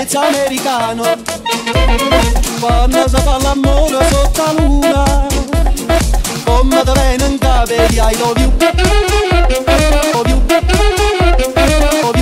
bellezza americano. Quando si parla amore sotto la luna. Come te vengono in capo di I love you love you love you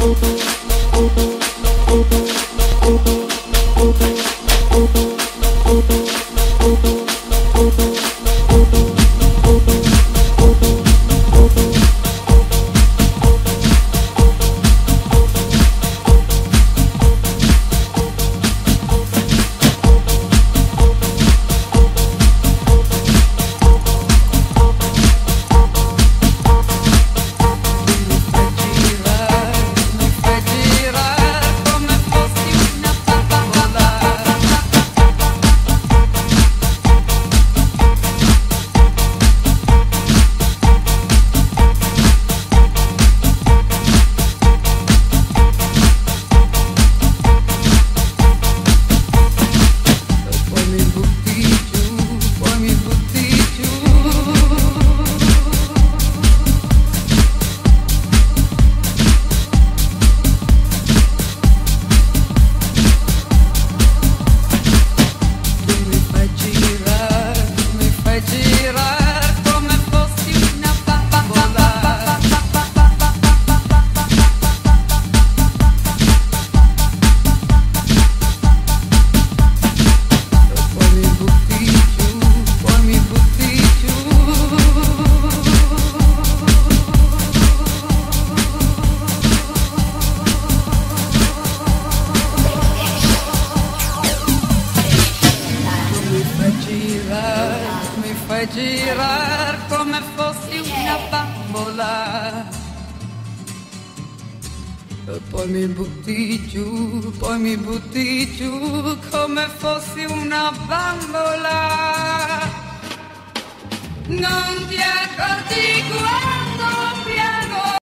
Thank you. fai girare come fossi una bambola. E poi mi butti giù, poi mi butti giù come fossi una bambola. Non ti accorgi guarda.